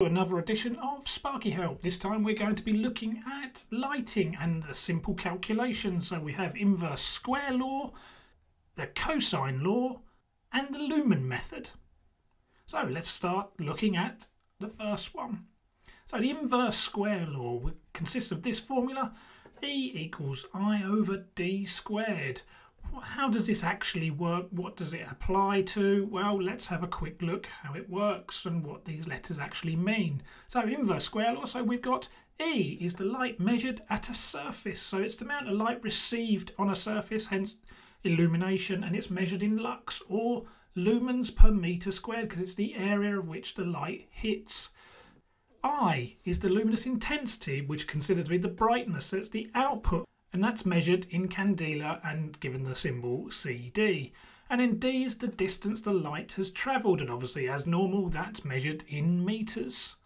Another edition of Sparky Help. This time we're going to be looking at lighting and the simple calculation. So we have inverse square law, the cosine law, and the lumen method. So let's start looking at the first one. So the inverse square law consists of this formula, E equals I over D squared, how does this actually work? What does it apply to? Well, let's have a quick look how it works and what these letters actually mean. So inverse square law, so we've got E is the light measured at a surface. So it's the amount of light received on a surface, hence illumination, and it's measured in lux or lumens per meter squared because it's the area of which the light hits. I is the luminous intensity, which considered to be the brightness, so it's the output and that's measured in candela and given the symbol CD. And in D is the distance the light has travelled, and obviously, as normal, that's measured in metres.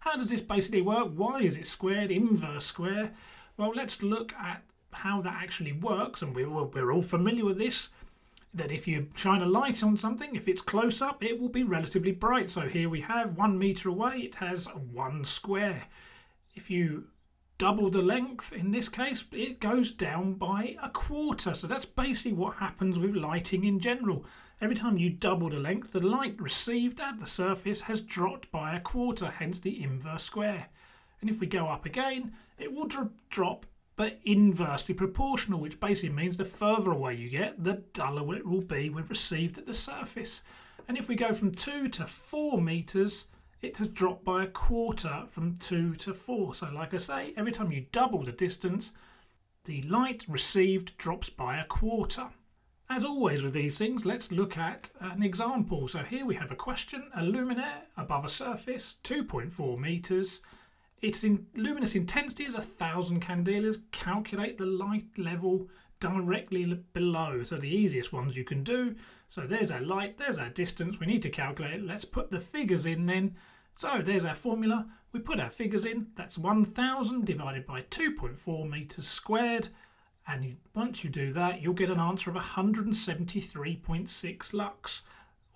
How does this basically work? Why is it squared, inverse square? Well, let's look at how that actually works, and we're, all familiar with this. That if you shine a light on something, if it's close up, it will be relatively bright. So here we have one metre away, it has one square. If you double the length in this case it goes down by a quarter. So that's basically what happens with lighting in general. Every time you double the length the light received at the surface has dropped by a quarter hence the inverse square. And if we go up again it will drop but inversely proportional which basically means the further away you get the duller it will be when received at the surface. And if we go from 2 to 4 meters it has dropped by a quarter from 2 to 4. So like I say, every time you double the distance, the light received drops by a quarter. As always with these things, let's look at an example. So here we have a question, a luminaire above a surface, 2.4 metres. Its in luminous intensity is 1000 candelas. Calculate the light level directly below. So the easiest ones you can do. So there's our light, there's our distance. We need to calculate it. Let's put the figures in then so there's our formula. We put our figures in. That's 1000 divided by 2.4 metres squared. And once you do that, you'll get an answer of 173.6 lux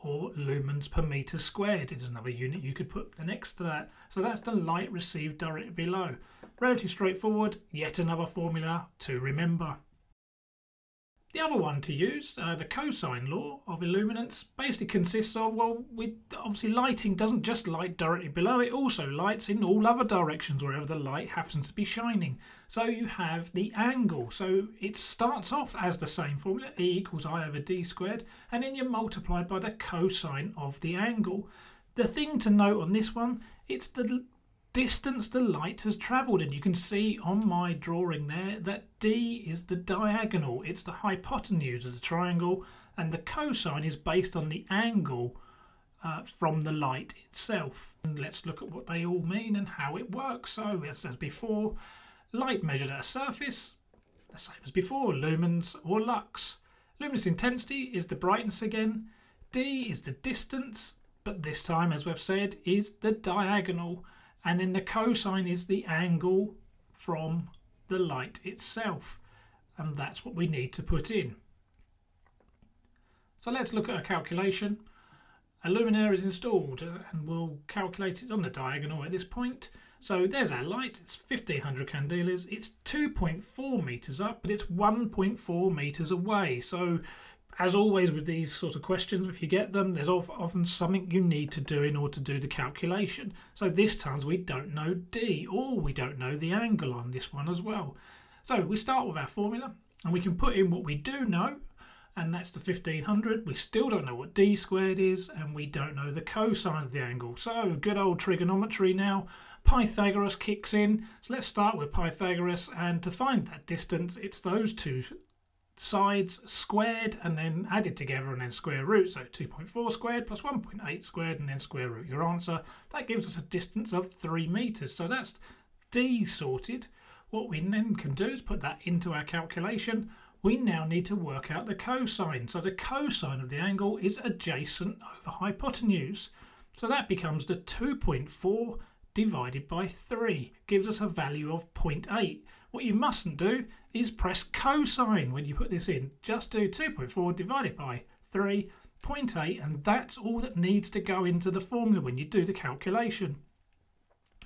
or lumens per metre squared. It is another unit you could put next to that. So that's the light received directly below. Relatively straightforward, yet another formula to remember. The other one to use, uh, the cosine law of illuminance, basically consists of, well, we, obviously lighting doesn't just light directly below, it also lights in all other directions wherever the light happens to be shining. So you have the angle. So it starts off as the same formula, E equals I over D squared, and then you multiply by the cosine of the angle. The thing to note on this one, it's the distance the light has travelled and you can see on my drawing there that D is the diagonal. It's the hypotenuse of the triangle and the cosine is based on the angle uh, from the light itself. And let's look at what they all mean and how it works. So as, as before light measured at a surface the same as before lumens or lux. Luminous intensity is the brightness again. D is the distance but this time as we've said is the diagonal and then the cosine is the angle from the light itself and that's what we need to put in. So let's look at a calculation. A luminaire is installed uh, and we'll calculate it on the diagonal at this point. So there's our light, it's 1500 candelas, it's 2.4 metres up but it's 1.4 metres away so as always with these sort of questions, if you get them, there's often something you need to do in order to do the calculation. So this time we don't know D, or we don't know the angle on this one as well. So we start with our formula, and we can put in what we do know, and that's the 1500. We still don't know what D squared is, and we don't know the cosine of the angle. So good old trigonometry now. Pythagoras kicks in. So let's start with Pythagoras, and to find that distance, it's those two sides squared and then added together and then square root. So 2.4 squared plus 1.8 squared and then square root your answer. That gives us a distance of 3 metres. So that's D sorted. What we then can do is put that into our calculation. We now need to work out the cosine. So the cosine of the angle is adjacent over hypotenuse. So that becomes the 2.4 divided by 3 gives us a value of 0.8. What you mustn't do is press cosine when you put this in. Just do 2.4 divided by 3.8 and that's all that needs to go into the formula when you do the calculation.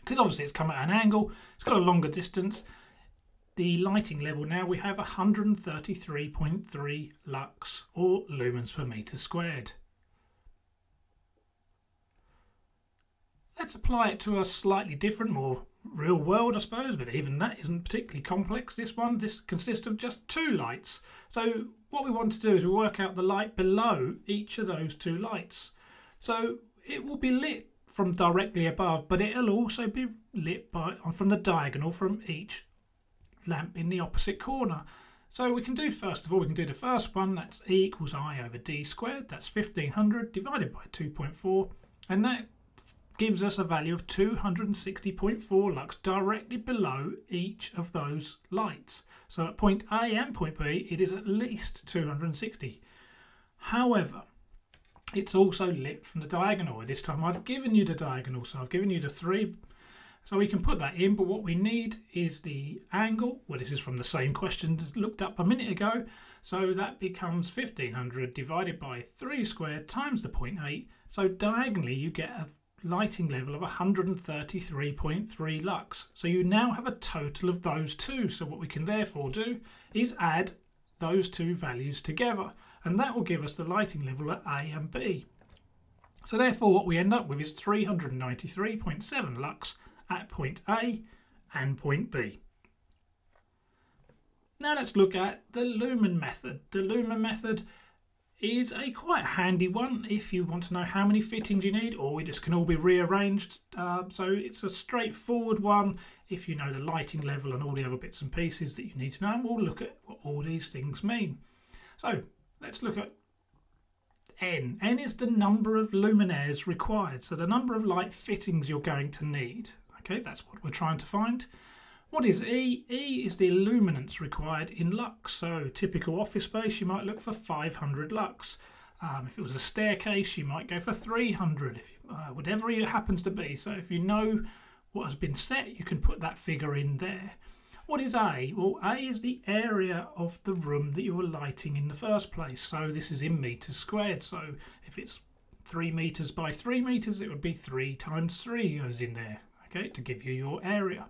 because obviously it's come at an angle, it's got a longer distance. The lighting level now we have 133.3 lux or lumens per meter squared. Let's apply it to a slightly different, more real world, I suppose, but even that isn't particularly complex. This one, this consists of just two lights. So what we want to do is we work out the light below each of those two lights. So it will be lit from directly above, but it'll also be lit by from the diagonal from each lamp in the opposite corner. So we can do, first of all, we can do the first one, that's E equals I over D squared, that's 1500 divided by 2.4, and that gives us a value of 260.4 lux directly below each of those lights. So at point A and point B, it is at least 260. However, it's also lit from the diagonal. This time I've given you the diagonal, so I've given you the three. So we can put that in, but what we need is the angle. Well, this is from the same question looked up a minute ago. So that becomes 1500 divided by 3 squared times the 0.8. So diagonally you get a lighting level of 133.3 lux. So you now have a total of those two. So what we can therefore do is add those two values together and that will give us the lighting level at A and B. So therefore what we end up with is 393.7 lux at point A and point B. Now let's look at the lumen method. The lumen method is a quite handy one if you want to know how many fittings you need or it just can all be rearranged. Uh, so it's a straightforward one if you know the lighting level and all the other bits and pieces that you need to know. And we'll look at what all these things mean. So let's look at N. N is the number of luminaires required, so the number of light fittings you're going to need. Okay, that's what we're trying to find. What is E? E is the illuminance required in lux. So typical office space, you might look for 500 lux. Um, if it was a staircase, you might go for 300, if you, uh, whatever it happens to be. So if you know what has been set, you can put that figure in there. What is A? Well, A is the area of the room that you were lighting in the first place. So this is in meters squared. So if it's 3 meters by 3 meters, it would be 3 times 3 goes in there, okay, to give you your area.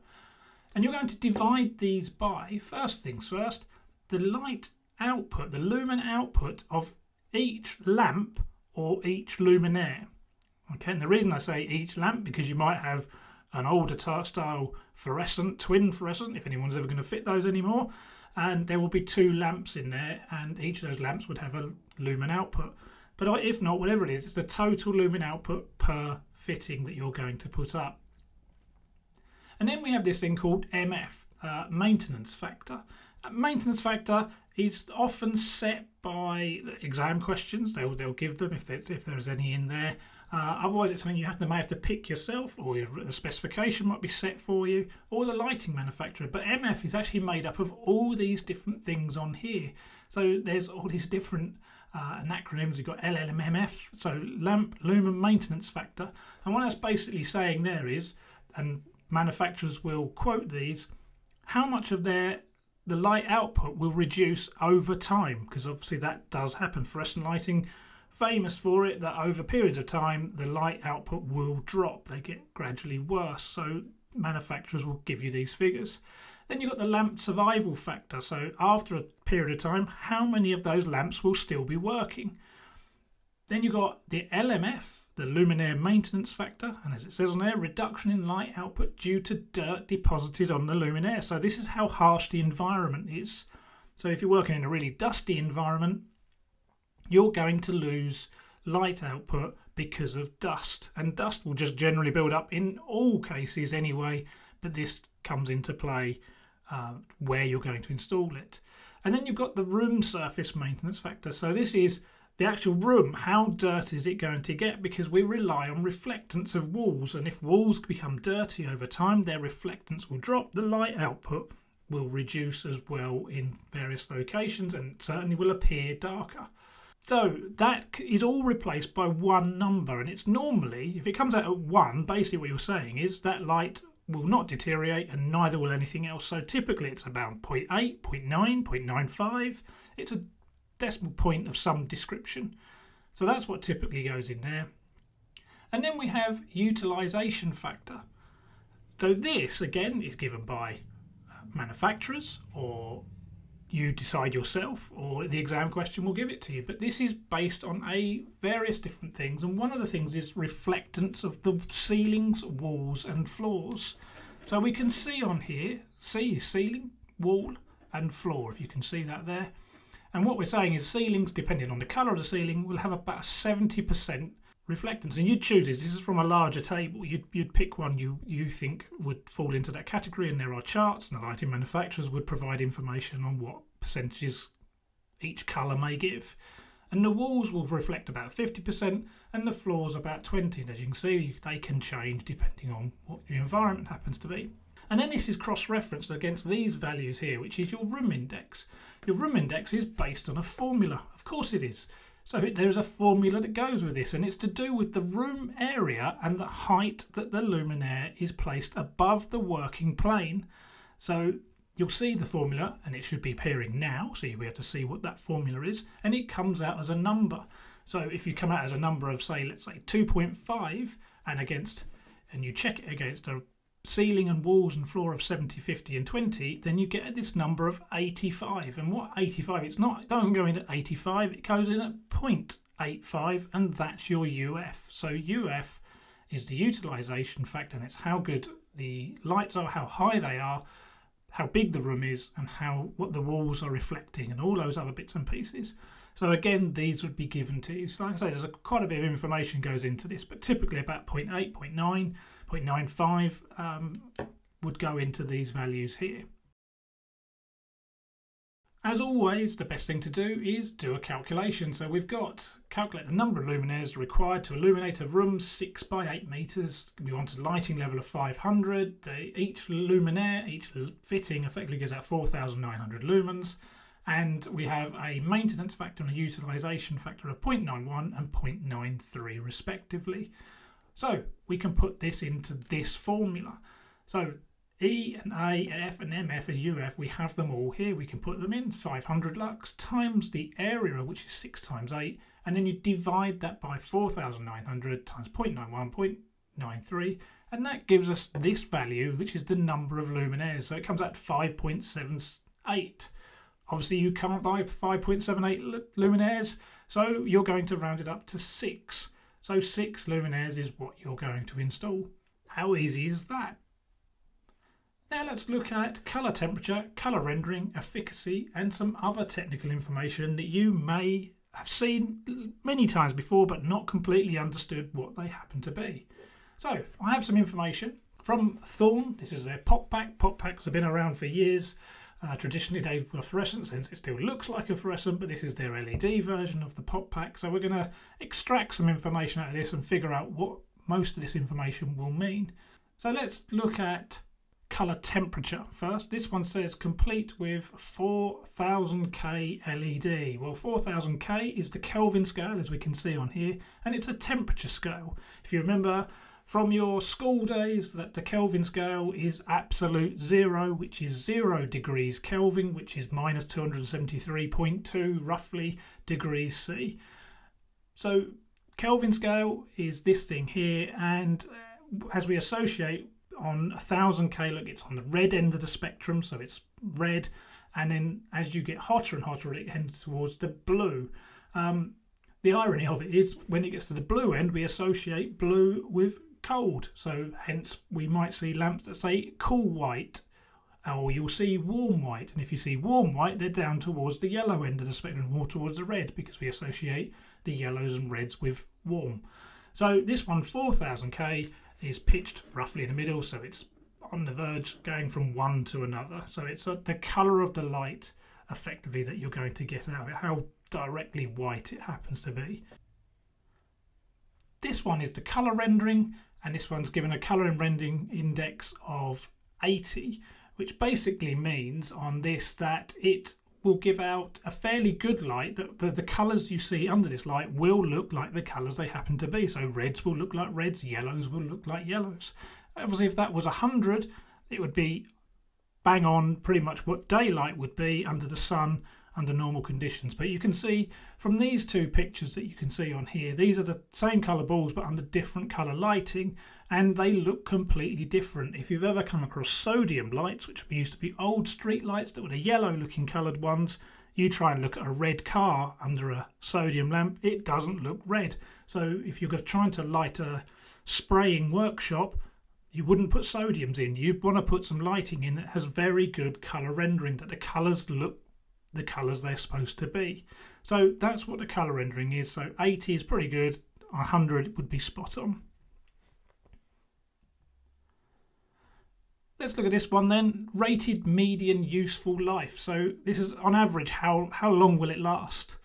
And you're going to divide these by, first things first, the light output, the lumen output of each lamp or each luminaire. Okay, and the reason I say each lamp because you might have an older style fluorescent, twin fluorescent, if anyone's ever going to fit those anymore, and there will be two lamps in there, and each of those lamps would have a lumen output. But if not, whatever it is, it's the total lumen output per fitting that you're going to put up. And then we have this thing called MF, uh, maintenance factor. Maintenance factor is often set by exam questions. They'll, they'll give them if there's, if there's any in there. Uh, otherwise, it's something you have to may have to pick yourself, or the specification might be set for you, or the lighting manufacturer. But MF is actually made up of all these different things on here. So there's all these different uh, acronyms. You've got LLMMF, so lamp lumen maintenance factor, and what that's basically saying there is, and manufacturers will quote these, how much of their the light output will reduce over time because obviously that does happen. Fluorescent lighting, famous for it, that over periods of time the light output will drop. They get gradually worse. So manufacturers will give you these figures. Then you've got the lamp survival factor. So after a period of time, how many of those lamps will still be working? Then you've got the LMF, the luminaire maintenance factor, and as it says on there, reduction in light output due to dirt deposited on the luminaire. So this is how harsh the environment is. So if you're working in a really dusty environment, you're going to lose light output because of dust. And dust will just generally build up in all cases anyway, but this comes into play uh, where you're going to install it. And then you've got the room surface maintenance factor. So this is the actual room, how dirty is it going to get? Because we rely on reflectance of walls, and if walls become dirty over time, their reflectance will drop, the light output will reduce as well in various locations and certainly will appear darker. So that is all replaced by one number, and it's normally, if it comes out at one, basically what you're saying is that light will not deteriorate and neither will anything else. So typically it's about 0.8, 0.9, 0.95. It's a decimal point of some description. So that's what typically goes in there. And then we have utilization factor. So this again is given by uh, manufacturers or you decide yourself or the exam question will give it to you but this is based on a various different things and one of the things is reflectance of the ceilings walls and floors so we can see on here see ceiling wall and floor if you can see that there and what we're saying is ceilings depending on the color of the ceiling will have about 70% reflectance. And you'd choose this. This is from a larger table. You'd, you'd pick one you you think would fall into that category. And there are charts and the lighting manufacturers would provide information on what percentages each colour may give. And the walls will reflect about 50% and the floors about 20 and as you can see they can change depending on what your environment happens to be and then this is cross-referenced against these values here which is your room index your room index is based on a formula of course it is so there's a formula that goes with this, and it's to do with the room area and the height that the luminaire is placed above the working plane. So you'll see the formula, and it should be appearing now, so you'll be able to see what that formula is, and it comes out as a number. So if you come out as a number of, say, let's say 2.5, and against, and you check it against a ceiling and walls and floor of 70 50 and 20 then you get this number of 85 and what 85 it's not it doesn't go in at 85 it goes in at 0.85 and that's your uf so uf is the utilization factor and it's how good the lights are how high they are how big the room is and how what the walls are reflecting and all those other bits and pieces. So again these would be given to you. So like i say there's a, quite a bit of information goes into this but typically about 0.8 0.9 0.95 um, would go into these values here. As always, the best thing to do is do a calculation. So we've got calculate the number of luminaires required to illuminate a room 6 by 8 metres. We want a lighting level of 500. The, each luminaire, each fitting effectively gives out 4,900 lumens. And we have a maintenance factor and a utilisation factor of 0.91 and 0.93 respectively. So we can put this into this formula. So E and A and F and MF and UF, we have them all here. We can put them in 500 lux times the area, which is 6 times 8, and then you divide that by 4,900 times 0.91, 0.93, and that gives us this value, which is the number of luminaires. So it comes out 5.78. Obviously, you can't buy 5.78 luminaires, so you're going to round it up to 6. So six luminaires is what you're going to install. How easy is that? Now let's look at colour temperature, colour rendering, efficacy and some other technical information that you may have seen many times before but not completely understood what they happen to be. So I have some information from Thorn. This is their pop pack. Pop packs have been around for years. Uh, traditionally, they were fluorescent since it still looks like a fluorescent, but this is their LED version of the pop pack. So we're going to extract some information out of this and figure out what most of this information will mean. So let's look at color temperature first. This one says complete with 4000K LED. Well, 4000K is the Kelvin scale, as we can see on here, and it's a temperature scale. If you remember, from your school days that the Kelvin scale is absolute zero, which is zero degrees Kelvin, which is minus 273.2 roughly degrees C. So Kelvin scale is this thing here, and uh, as we associate on 1000k, look, it's on the red end of the spectrum, so it's red, and then as you get hotter and hotter, it heads towards the blue. Um, the irony of it is when it gets to the blue end, we associate blue with cold. So hence we might see lamps that say cool white or you'll see warm white. And if you see warm white, they're down towards the yellow end of the spectrum, more towards the red, because we associate the yellows and reds with warm. So this one, 4000K, is pitched roughly in the middle, so it's on the verge going from one to another. So it's uh, the colour of the light, effectively, that you're going to get out of it, how directly white it happens to be. This one is the colour rendering, and this one's given a colour and rendering index of 80 which basically means on this that it will give out a fairly good light that the, the colours you see under this light will look like the colours they happen to be. So reds will look like reds yellows will look like yellows. Obviously if that was 100 it would be bang on pretty much what daylight would be under the sun under normal conditions. But you can see from these two pictures that you can see on here, these are the same colour balls but under different colour lighting and they look completely different. If you've ever come across sodium lights, which used to be old street lights that were the yellow looking coloured ones, you try and look at a red car under a sodium lamp, it doesn't look red. So if you're trying to light a spraying workshop, you wouldn't put sodiums in. You'd want to put some lighting in that has very good colour rendering, that the colours look the colours they're supposed to be. So that's what the colour rendering is. So 80 is pretty good, 100 would be spot on. Let's look at this one then. Rated median useful life. So this is on average how how long will it last?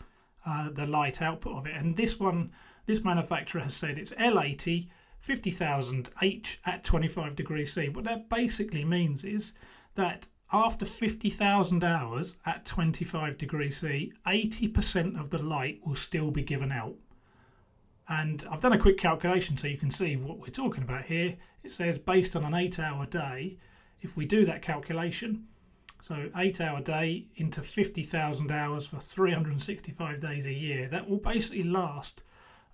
Uh, the light output of it. And this one, this manufacturer has said it's L80 50,000 H at 25 degrees C. What that basically means is that after 50,000 hours at 25 degrees C, 80% of the light will still be given out. And I've done a quick calculation so you can see what we're talking about here. It says based on an eight hour day, if we do that calculation, so eight hour day into 50,000 hours for 365 days a year, that will basically last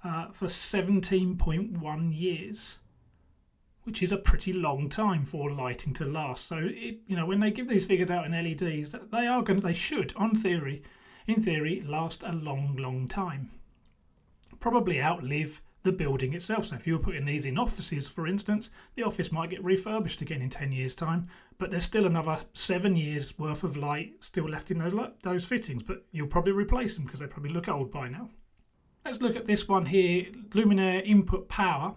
uh, for 17.1 years, which is a pretty long time for lighting to last. So it, you know, when they give these figures out in LEDs, they are going, they should, on theory, in theory, last a long, long time probably outlive the building itself. So if you were putting these in offices, for instance, the office might get refurbished again in 10 years' time, but there's still another seven years worth of light still left in those, those fittings, but you'll probably replace them because they probably look old by now. Let's look at this one here, Luminaire input power.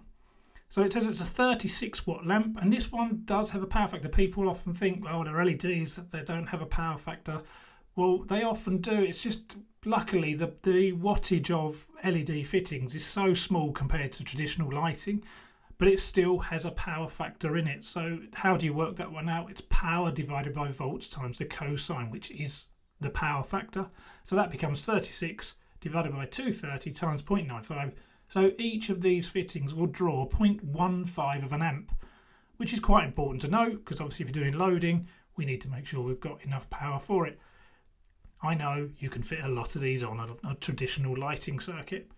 So it says it's a 36 watt lamp, and this one does have a power factor. People often think, well, they're LEDs, they don't have a power factor. Well, they often do. It's just luckily the, the wattage of LED fittings is so small compared to traditional lighting, but it still has a power factor in it. So how do you work that one out? It's power divided by volts times the cosine, which is the power factor. So that becomes 36 divided by 230 times 0.95. So each of these fittings will draw 0.15 of an amp, which is quite important to know because obviously if you're doing loading, we need to make sure we've got enough power for it. I know you can fit a lot of these on a, a traditional lighting circuit,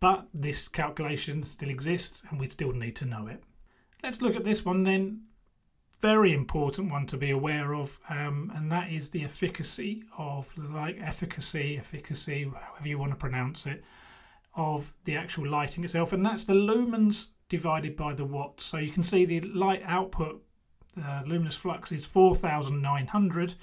but this calculation still exists and we still need to know it. Let's look at this one then. Very important one to be aware of, um, and that is the efficacy of, like efficacy, efficacy, however you want to pronounce it, of the actual lighting itself, and that's the lumens divided by the watts. So you can see the light output, uh, luminous flux is 4,900,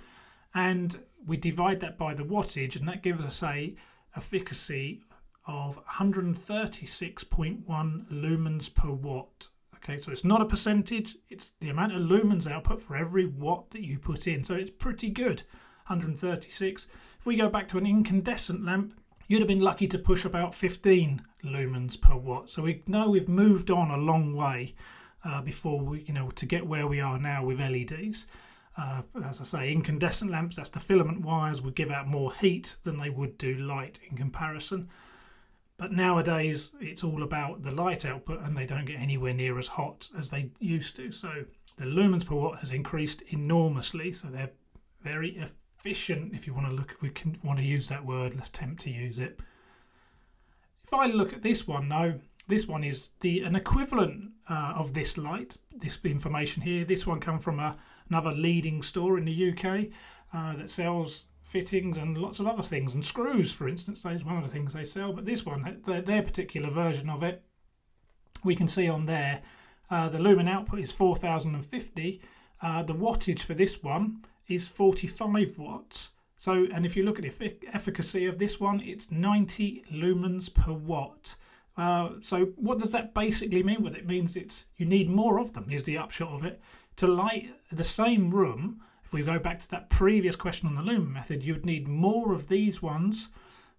and we divide that by the wattage, and that gives us a efficacy of 136.1 lumens per watt. Okay, so it's not a percentage, it's the amount of lumens output for every watt that you put in. So it's pretty good, 136. If we go back to an incandescent lamp, you'd have been lucky to push about 15 lumens per watt. So we know we've moved on a long way uh, before we, you know, to get where we are now with LEDs. Uh, as I say, incandescent lamps, that's the filament wires, would give out more heat than they would do light in comparison. But nowadays, it's all about the light output and they don't get anywhere near as hot as they used to. So the lumens per watt has increased enormously. So they're very efficient. If you want to look, if we can want to use that word, let's attempt to use it. If I look at this one now, this one is the an equivalent uh, of this light, this information here. This one come from a another leading store in the UK uh, that sells fittings and lots of other things and screws for instance that is one of the things they sell but this one their, their particular version of it we can see on there uh, the lumen output is 4050 uh, the wattage for this one is 45 watts so and if you look at the efficacy of this one it's 90 lumens per watt uh, so what does that basically mean? Well, it means it's you need more of them. Is the upshot of it to light the same room, if we go back to that previous question on the lumen method, you would need more of these ones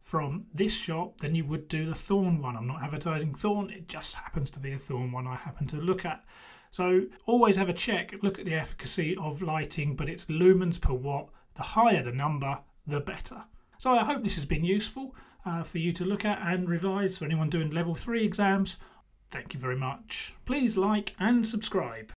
from this shop than you would do the Thorn one. I'm not advertising Thorn, it just happens to be a Thorn one I happen to look at. So always have a check, look at the efficacy of lighting, but it's lumens per watt. The higher the number, the better. So I hope this has been useful uh, for you to look at and revise for anyone doing level 3 exams. Thank you very much. Please like and subscribe.